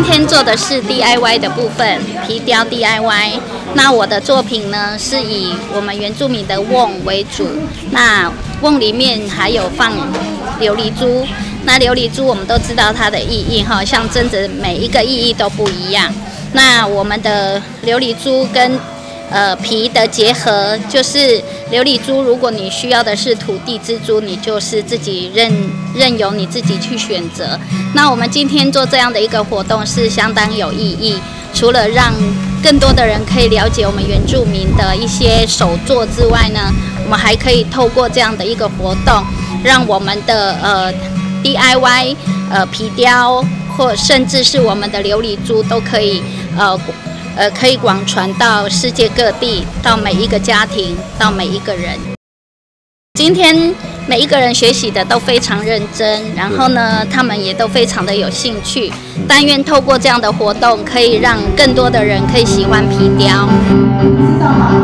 今天做的是 DIY 的部分，皮雕 DIY。那我的作品呢，是以我们原住民的瓮为主。那瓮里面还有放琉璃珠。那琉璃珠我们都知道它的意义哈，象征着每一个意义都不一样。那我们的琉璃珠跟呃皮的结合，就是琉璃珠。如果你需要的是土地之珠，你就是自己任任由你自己去选择。那我们今天做这样的一个活动是相当有意义，除了让更多的人可以了解我们原住民的一些手作之外呢，我们还可以透过这样的一个活动，让我们的呃 DIY 呃皮雕或甚至是我们的琉璃珠都可以呃呃可以广传到世界各地，到每一个家庭，到每一个人。今天每一个人学习的都非常认真，然后呢，他们也都非常的有兴趣。但愿透过这样的活动，可以让更多的人可以喜欢皮雕。知道吗？